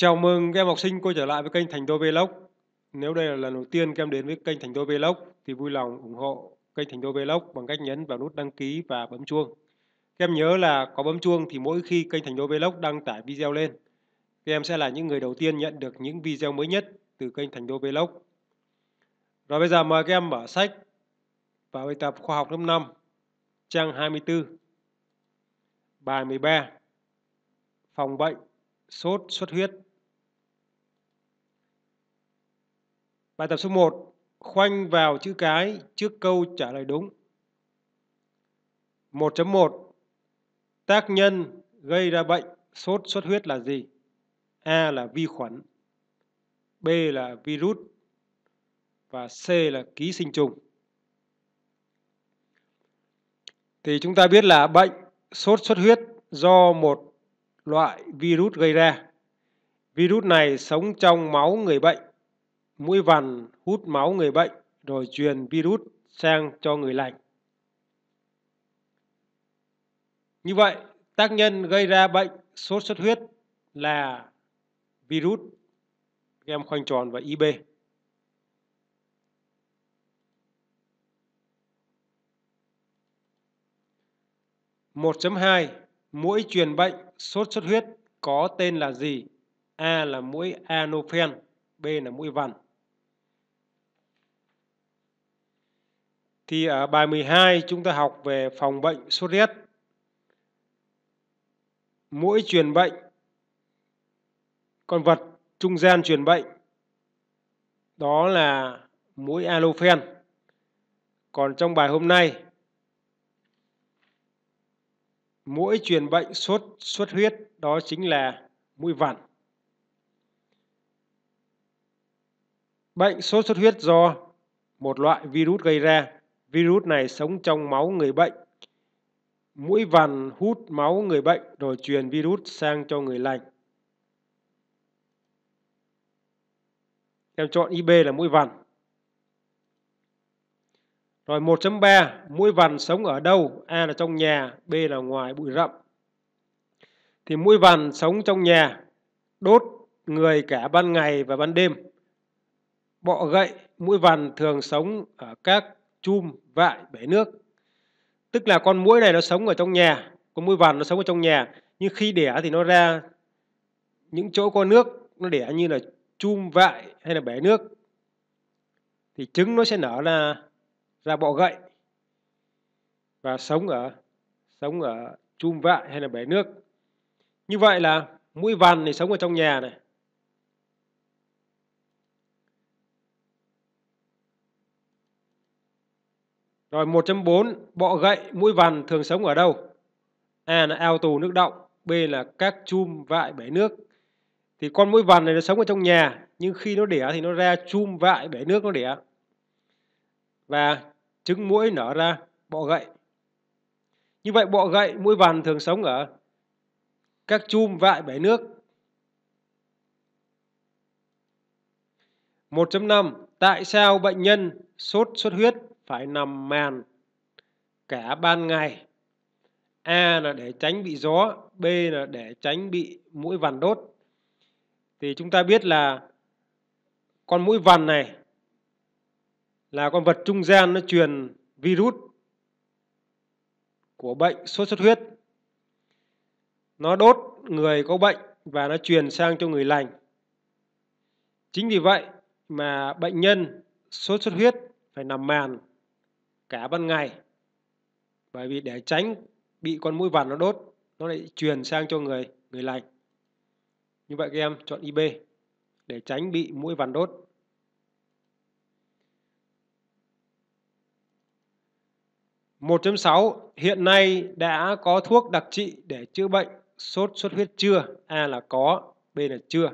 Chào mừng các em học sinh quay trở lại với kênh Thành Đô Vlog. Nếu đây là lần đầu tiên các em đến với kênh Thành Đô Vlog thì vui lòng ủng hộ kênh Thành Đô Vlog bằng cách nhấn vào nút đăng ký và bấm chuông. Các em nhớ là có bấm chuông thì mỗi khi kênh Thành Đô Vlog đăng tải video lên, các em sẽ là những người đầu tiên nhận được những video mới nhất từ kênh Thành Đô Vlog. Rồi bây giờ mời các em mở sách vào bài tập khoa học lớp 5, trang 24, bài 13, phòng bệnh, sốt, xuất huyết. Bài tập số 1, khoanh vào chữ cái trước câu trả lời đúng. 1.1 Tác nhân gây ra bệnh sốt xuất huyết là gì? A là vi khuẩn, B là virus và C là ký sinh trùng. Thì chúng ta biết là bệnh sốt xuất huyết do một loại virus gây ra. Virus này sống trong máu người bệnh mũi vằn hút máu người bệnh rồi truyền virus sang cho người lành. Như vậy, tác nhân gây ra bệnh sốt xuất huyết là virus. Các em khoanh tròn và IB. một chấm hai Mũi truyền bệnh sốt xuất huyết có tên là gì? A là mũi Anophen, B là mũi vằn. Thì ở bài 12 chúng ta học về phòng bệnh sốt rét. Mũi truyền bệnh, con vật trung gian truyền bệnh, đó là mũi alofen. Còn trong bài hôm nay, mũi truyền bệnh sốt xuất huyết đó chính là mũi vằn. Bệnh sốt xuất huyết do một loại virus gây ra Virus này sống trong máu người bệnh. Mũi vằn hút máu người bệnh rồi truyền virus sang cho người lành. Em chọn IB là mũi vằn. Rồi 1.3, mũi vằn sống ở đâu? A là trong nhà, B là ngoài bụi rậm. Thì mũi vằn sống trong nhà, đốt người cả ban ngày và ban đêm. Bọ gậy, mũi vằn thường sống ở các chum, vại, bể nước. Tức là con muỗi này nó sống ở trong nhà, con muỗi vằn nó sống ở trong nhà, nhưng khi đẻ thì nó ra những chỗ có nước, nó đẻ như là chum, vại hay là bể nước. Thì trứng nó sẽ nở ra ra bọ gậy và sống ở sống ở chum vại hay là bể nước. Như vậy là mũi vằn thì sống ở trong nhà này, Rồi 1.4 bọ gậy mũi vằn thường sống ở đâu? A là ao tù nước động, B là các chum vại bể nước. Thì con mũi vằn này nó sống ở trong nhà, nhưng khi nó đẻ thì nó ra chum vại bể nước nó đẻ. Và trứng mũi nở ra bọ gậy. Như vậy bọ gậy mũi vằn thường sống ở các chum vại bể nước. 1.5 Tại sao bệnh nhân sốt xuất huyết phải nằm màn cả ban ngày. A là để tránh bị gió, B là để tránh bị mũi vằn đốt. Thì chúng ta biết là con mũi vằn này là con vật trung gian nó truyền virus của bệnh sốt xuất huyết. Nó đốt người có bệnh và nó truyền sang cho người lành. Chính vì vậy mà bệnh nhân sốt xuất huyết phải nằm màn cả ban ngày. Bởi vì để tránh bị con mũi vằn nó đốt, nó lại truyền sang cho người người lành. Như vậy các em chọn IB để tránh bị mũi vằn đốt. một chấm sáu, hiện nay đã có thuốc đặc trị để chữa bệnh, sốt xuất huyết chưa? A là có, B là chưa.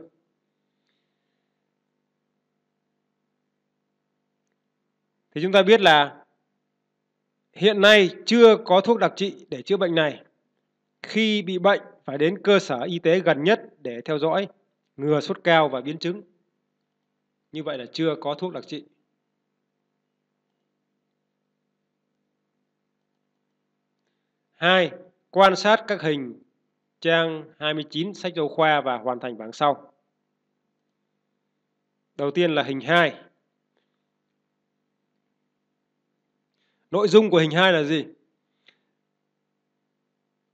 Thì chúng ta biết là Hiện nay chưa có thuốc đặc trị để chữa bệnh này. Khi bị bệnh phải đến cơ sở y tế gần nhất để theo dõi ngừa sốt cao và biến chứng. Như vậy là chưa có thuốc đặc trị. Hai, quan sát các hình trang 29 sách giáo khoa và hoàn thành bảng sau. Đầu tiên là hình 2. Nội dung của hình 2 là gì?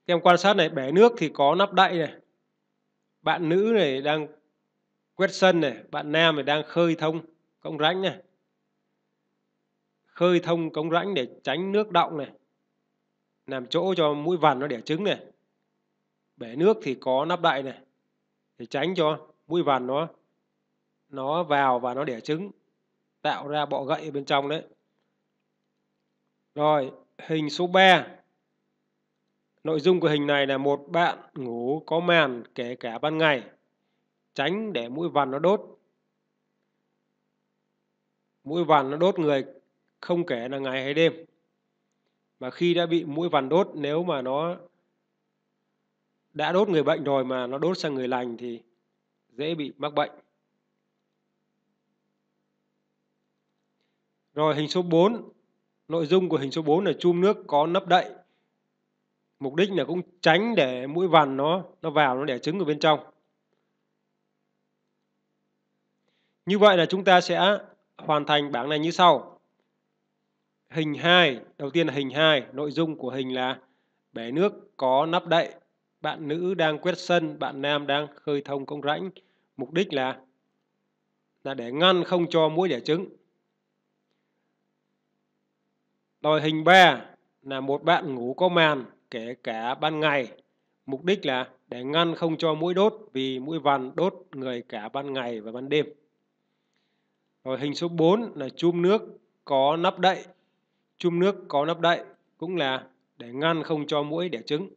Các em quan sát này, bể nước thì có nắp đậy này. Bạn nữ này đang quét sân này, bạn nam này đang khơi thông cống rãnh này. Khơi thông cống rãnh để tránh nước động này. Làm chỗ cho mũi vằn nó đẻ trứng này. Bể nước thì có nắp đậy này. Để tránh cho mũi vằn nó nó vào và nó đẻ trứng tạo ra bọ gậy ở bên trong đấy. Rồi, hình số 3. Nội dung của hình này là một bạn ngủ có màn kể cả ban ngày, tránh để mũi vằn nó đốt. Mũi vằn nó đốt người không kể là ngày hay đêm. Mà khi đã bị mũi vằn đốt, nếu mà nó đã đốt người bệnh rồi mà nó đốt sang người lành thì dễ bị mắc bệnh. Rồi hình số 4, nội dung của hình số 4 là chum nước có nắp đậy. Mục đích là cũng tránh để mũi vằn nó nó vào nó đẻ trứng ở bên trong. Như vậy là chúng ta sẽ hoàn thành bảng này như sau. Hình 2, đầu tiên là hình 2, nội dung của hình là bể nước có nắp đậy, bạn nữ đang quét sân, bạn nam đang khơi thông công rãnh. Mục đích là là để ngăn không cho mũi đẻ trứng. Rồi hình 3 là một bạn ngủ có màn kể cả ban ngày. Mục đích là để ngăn không cho mũi đốt vì mũi vằn đốt người cả ban ngày và ban đêm. Rồi hình số 4 là chum nước có nắp đậy. Chum nước có nắp đậy cũng là để ngăn không cho mũi đẻ trứng.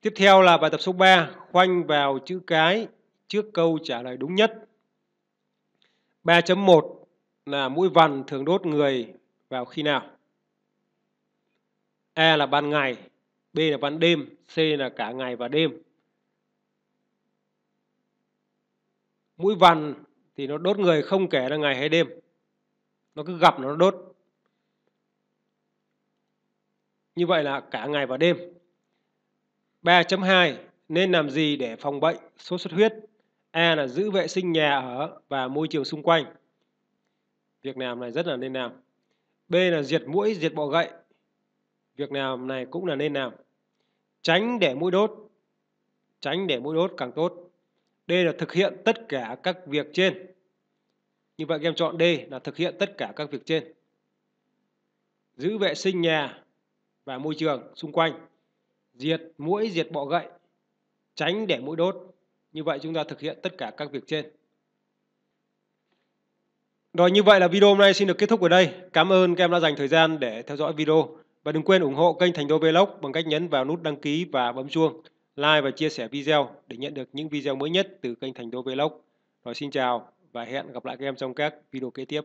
Tiếp theo là bài tập số 3, khoanh vào chữ cái trước câu trả lời đúng nhất. 3.1 là mũi vằn thường đốt người vào khi nào? A là ban ngày, B là ban đêm, C là cả ngày và đêm. Mũi vằn thì nó đốt người không kể là ngày hay đêm. Nó cứ gặp nó đốt. Như vậy là cả ngày và đêm. 3.2 nên làm gì để phòng bệnh sốt xuất huyết? A là giữ vệ sinh nhà ở và môi trường xung quanh. Việc làm này rất là nên làm. B là diệt mũi, diệt bọ gậy. Việc làm này cũng là nên làm. Tránh để mũi đốt. Tránh để mũi đốt càng tốt. D là thực hiện tất cả các việc trên. Như vậy các em chọn D là thực hiện tất cả các việc trên. Giữ vệ sinh nhà và môi trường xung quanh. Diệt mũi, diệt bọ gậy. Tránh để mũi đốt. Như vậy chúng ta thực hiện tất cả các việc trên. Rồi như vậy là video hôm nay xin được kết thúc ở đây. Cảm ơn các em đã dành thời gian để theo dõi video. Và đừng quên ủng hộ kênh Thành Đô Vlog bằng cách nhấn vào nút đăng ký và bấm chuông, like và chia sẻ video để nhận được những video mới nhất từ kênh Thành Đô Vlog. Rồi xin chào và hẹn gặp lại các em trong các video kế tiếp.